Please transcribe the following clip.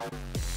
Wow.